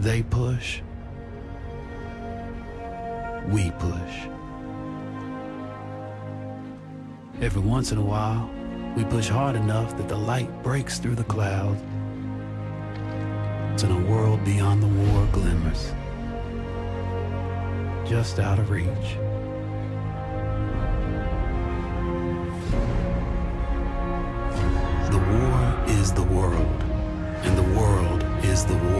They push. We push. Every once in a while, we push hard enough that the light breaks through the clouds. And a world beyond the war glimmers, just out of reach. The war is the world, and the world is the war